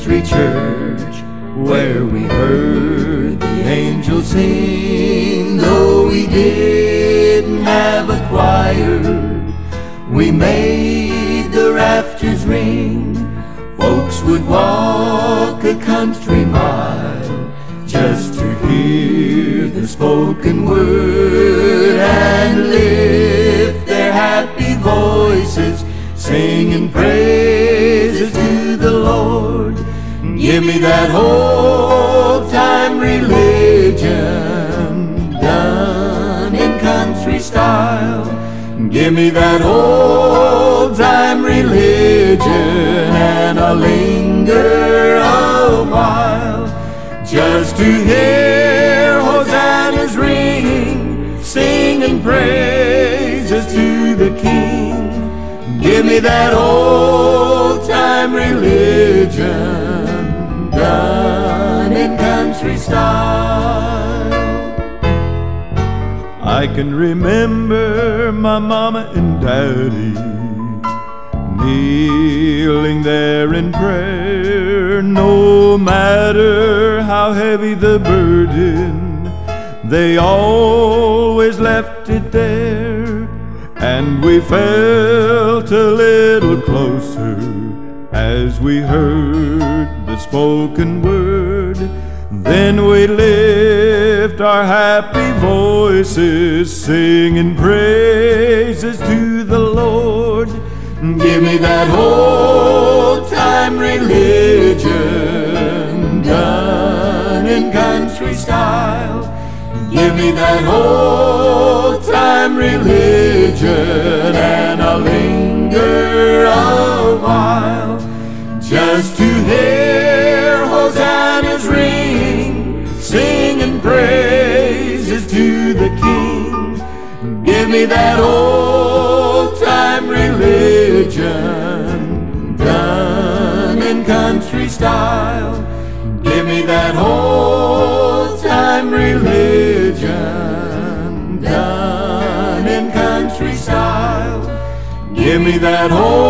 country church where we heard the angels sing. Though we didn't have a choir, we made the rafters ring. Folks would walk a country mile just to hear the spoken word and lift their happy voices, singing praises Give me that old time religion done in country style. Give me that old time religion and I'll linger a while just to hear hosannas ringing, singing praises to the King. Give me that old time religion style. I can remember my mama and daddy kneeling there in prayer. No matter how heavy the burden, they always left it there. And we felt a little closer as we heard the spoken word. Then we lift our happy voices, singing praises to the Lord. Give me that old time religion done in country style. Give me that old time religion and I'll linger a while just to praises to the King. Give me that old time religion done in country style. Give me that old time religion done in country style. Give me that old